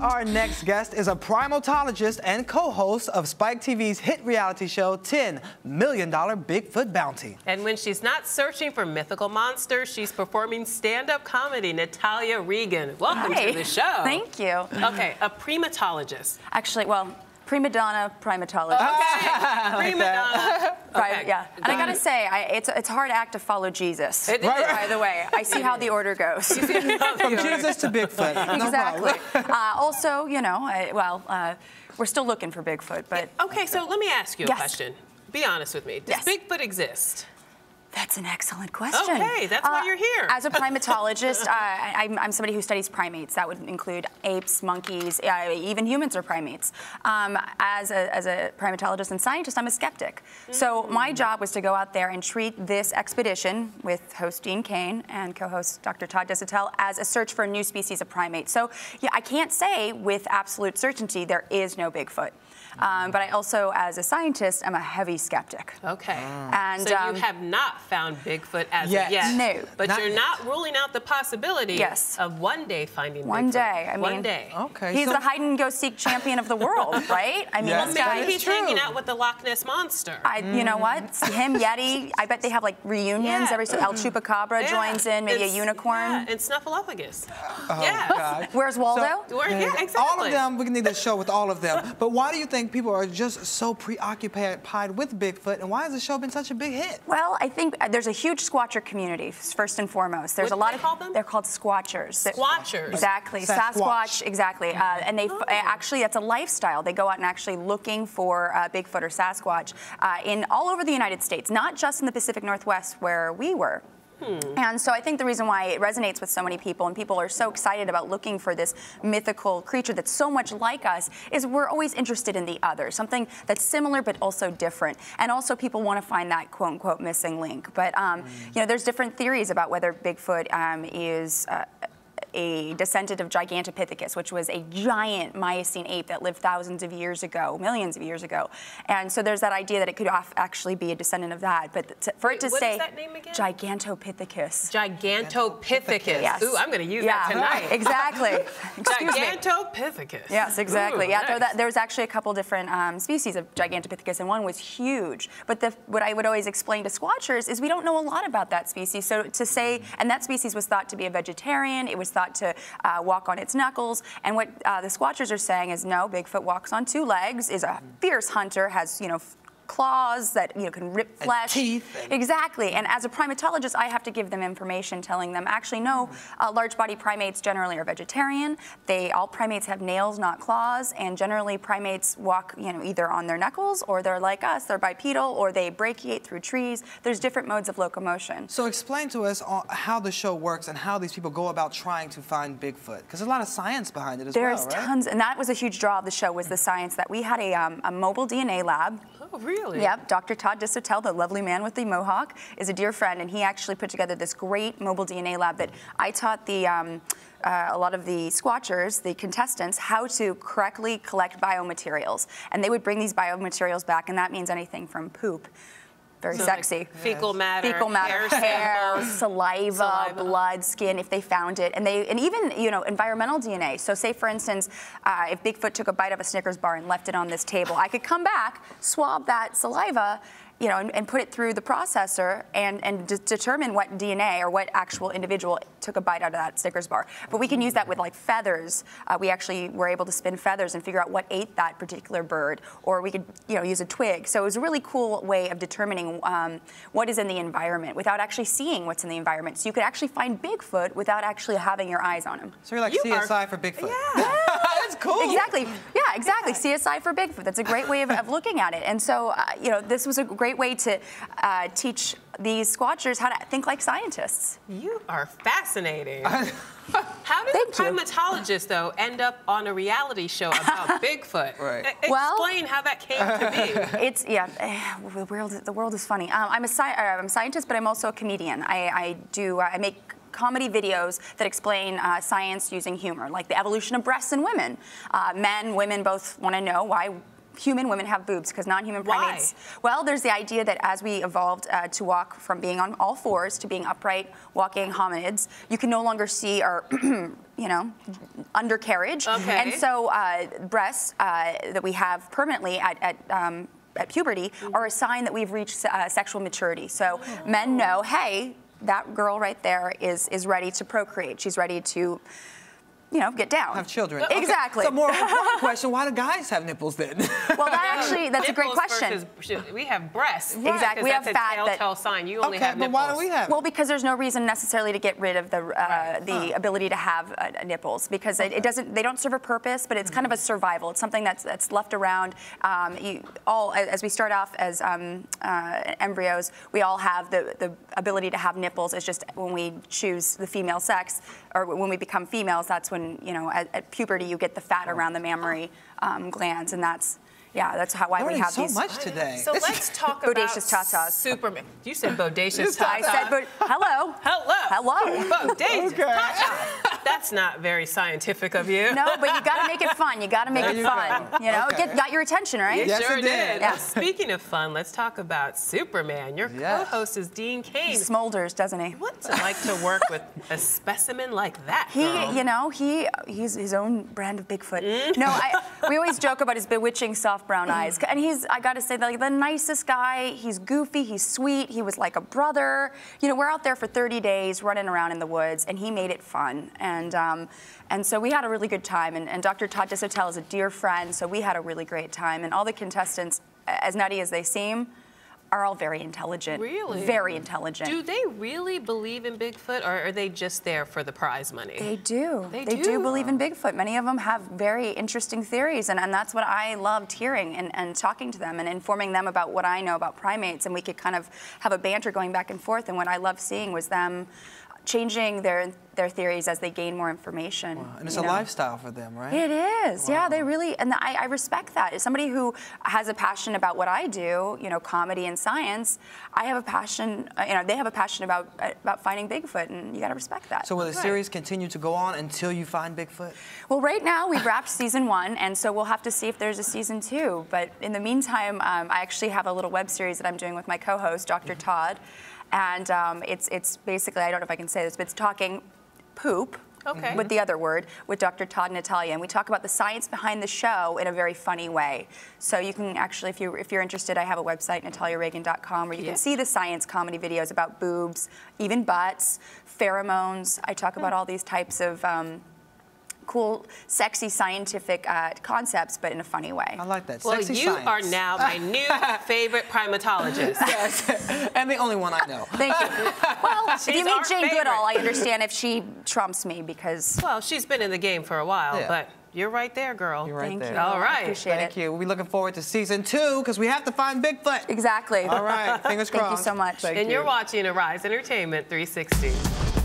Our next guest is a primatologist and co-host of Spike TV's hit reality show, $10 Million Bigfoot Bounty. And when she's not searching for mythical monsters, she's performing stand-up comedy. Natalia Reagan, welcome Hi. to the show. Thank you. Okay, a primatologist. Actually, well, prima donna primatologist. Prima donna. Pri- Okay. Yeah, and I gotta say, I, it's it's a hard act to follow Jesus. It Right, is. By the way, I see how the order goes. From Jesus to Bigfoot. No exactly. uh, also, you know, I, well, uh, we're still looking for Bigfoot, but Okay, so let me ask you a Yes. question. Be honest with me. Does Yes. Bigfoot exist? That's an excellent question. Uh, Okay, that's why you're here. As a primatologist, uh, I'm, I'm somebody who studies primates. That would include apes, monkeys, uh, even humans are primates. Um, as, a, as a primatologist and scientist, I'm a skeptic. So Mm. my job was to go out there and treat this expedition with host Dean Cain and co-host Dr. Todd Disotell as a search for a new species of primate. So yeah, I can't say with absolute certainty there is no Bigfoot. Um, but I also, as a scientist, am a heavy skeptic. Okay. And so um, you have not found Bigfoot as Yet. of yet. No. But Not you're yet. not ruling out the possibility Yes. of one day finding One Bigfoot. day, I mean, one day. Okay. He's so- the hide and go seek champion of the world, right? I mean, Yes. this guy. Maybe he's true. hanging out with the Loch Ness monster. I, you know what? Him, Yeti. I bet they have like reunions Yeah. every so El Chupacabra Yeah. joins in, maybe It's- a unicorn. Yeah, and Snuffleupagus. Oh, yeah. God. Where's Waldo? Or- yeah, exactly. All of them, we need a show with all of them. But why do you think people are just so preoccupied with Bigfoot, and why has the show been such a big hit? Well, I think uh, there's a huge squatcher community, first and foremost. There's What a lot do they of call them? they're called squatchers. That- Squatchers. Exactly, Sasquatch. Sasquatch. exactly. Uh, and they Oh. uh, actually that's a lifestyle. They go out and actually looking for uh, Bigfoot or Sasquatch uh, in all over the United States, not just in the Pacific Northwest where we were. Hmm. And so I think the reason why it resonates with so many people and people are so excited about looking for this mythical creature that's so much like us is we're always interested in the other, something that's similar but also different. And also people want to find that quote unquote missing link. But um, you know, there's different theories about whether Bigfoot um, is uh, a descendant of Gigantopithecus, which was a giant Miocene ape that lived thousands of years ago, millions of years ago. And so there's that idea that it could actually be a descendant of that. But to, for it to say is that name again? Gigantopithecus. Gigantopithecus. Yes. Ooh, I'm going to use yeah, that tonight. Exactly. Excuse me. Gigantopithecus. Yes, exactly. Ooh, yeah, there, nice. that, there's actually a couple different um, species of Gigantopithecus, and one was huge. But the, what I would always explain to squatchers is we don't know a lot about that species. So to say, and that species was thought to be a vegetarian, it was thought to uh, walk on its knuckles, and what uh, the squatchers are saying is no, Bigfoot walks on two legs, is a fierce hunter, has you know. F- Claws that you know can rip flesh. teeth and- Exactly. And as a primatologist, I have to give them information telling them actually no, uh, large body primates generally are vegetarian. They all primates have nails, not claws, and generally primates walk you know either on their knuckles or they're like us, they're bipedal or they brachiate through trees. There's different modes of locomotion. So explain to us how the show works and how these people go about trying to find Bigfoot, because there's a lot of science behind it as There's well, right? tons, and that was a huge draw of the show was the science that we had a, um, a mobile DNA lab Oh, really? Yep, Dr. Todd Disotell, the lovely man with the mohawk, is a dear friend, and he actually put together this great mobile DNA lab that I taught the. Um, uh, a lot of the squatchers, the contestants, how to correctly collect biomaterials. And they would bring these biomaterials back, and that means anything from poop, very So, like, sexy. fecal matter, Fecal matter, hair hair, saliva, Saliva. blood, skin, if they found it, and they, and even you know, environmental DNA. So, say for instance, uh, if Bigfoot took a bite of a Snickers bar and left it on this table, I could come back, swab that saliva, you know, and, and put it through the processor and and de- determine what DNA or what actual individual took a bite out of that Snickers bar. But we can use that with like feathers. Uh, we actually were able to spin feathers and figure out what ate that particular bird, or we could you know use a twig. So it was a really cool way of determining um, what is in the environment without actually seeing what's in the environment. So you could actually find Bigfoot without actually having your eyes on him. So you're like You CSI are- for Bigfoot. Yeah. That's cool. Exactly. Yeah, exactly. CSI for Bigfoot. That's a great way of, of looking at it. And so, uh, you know, this was a great way to uh, teach these squatchers how to think like scientists. You are fascinating. How does Thank a you. primatologist, though, end up on a reality show about Bigfoot? Right. E- Well- Explain how that came to be. It's yeah, eh, the world. The world is funny. Um, I'm a sci- uh, I'm a scientist, but I'm also a comedian. I, I do. Uh, I make comedy videos that explain uh, science using humor, like the evolution of breasts in women. Uh, men, women both want to know why human women have boobs because non-human primates. Why? Well, there's the idea that as we evolved uh, to walk from being on all fours to being upright walking hominids, you can no longer see our you know, undercarriage. Okay. And so uh, breasts uh, that we have permanently at, at um, at puberty are a sign that we've reached uh, sexual maturity. So men know, hey, that girl right there is is ready to procreate. She's ready to, you know, get down. Have children. Exactly. So more important question: Why do guys have nipples then? well, that actually that's a great question. versus- we have breasts. Exactly. We have that's fat a that- telltale sign. You only okay, have but why do we have? it? Well, because there's no reason necessarily to get rid of the uh, Right. the ability to have uh, nipples because it, it doesn't they don't serve a purpose, but it's kind of a survival. It's something that's that's left around. Um, you, all as we start off as um, uh, embryos, we all have the the ability to have nipples. It's just when we choose the female sex or when we become females, that's when you know at, at puberty you get the fat around the mammary um, glands, and that's yeah that's how why we Learning have so these. much today. So let's talk about Bodacious tatas. Superman. You said bodacious I said, but hello. Hello. Hello. Bodacious Okay. tatas. That's not very scientific of you. No, but you got to make it fun. You got to make There it you fun. go. You know, Okay. get got your attention, right? You Yes, sure it did. did. Yeah. Speaking of fun, let's talk about Superman. Your Yes. co-host is Dean Cain. He smolders, doesn't he? What's it like to work with a specimen like that? He, girl? you know, he he's his own brand of Bigfoot. Mm. No, I, we always joke about his bewitching soft brown eyes, and he's I got to say like the nicest guy. He's goofy, he's sweet, he was like a brother. You know, we're out there for 30 days running around in the woods, and he made it fun, and um, and so we had a really good time. And, and Dr. Todd Disotell is a dear friend, so we had a really great time. And all the contestants, as nutty as they seem, are all very intelligent. Really? Very intelligent. Do they really believe in Bigfoot, or are they just there for the prize money? They do. They do. do? believe in Bigfoot. Many of them have very interesting theories, and, and that's what I loved hearing and, and talking to them and informing them about what I know about primates. And we could kind of have a banter going back and forth. And what I loved seeing was them changing their their theories as they gain more information. and it's a know. lifestyle for them, right? It is, yeah. They really, and I, I respect that. As somebody who has a passion about what I do, you know, comedy and science, I have a passion. uh, You know, they have a passion about uh, about finding Bigfoot, and you got to respect that. So will the Right. series continue to go on until you find Bigfoot? Well, right now we've wrapped season one, and so we'll have to see if there's a season two. But in the meantime, um, I actually have a little web series that I'm doing with my co-host, Dr. Todd, and um, it's it's basically I don't know if I can say this, but it's talking poop. Okay. With the other word, with Dr. Todd and Natalia, and we talk about the science behind the show in a very funny way. So you can actually, if you if you're interested, I have a website, nataliareagan.com, where you Yeah. can see the science comedy videos about boobs, even butts, pheromones. I talk about all these types of um, cool, sexy scientific uh, concepts, but in a funny way. I like that. well, Sexy you science. are now my new favorite primatologist. Yes, and the only one I know. Thank you. Well, if you meet Jane favorite. Goodall, I understand if she trumps me because. Well, she's been in the game for a while, Yeah. but you're right there, girl. You're right Thank there. you. All I appreciate Thank it. you. We're looking forward to season two because we have to find Bigfoot. Exactly. All right. Fingers crossed. Thank you so much. Thank And you. you're watching Arise Entertainment 360.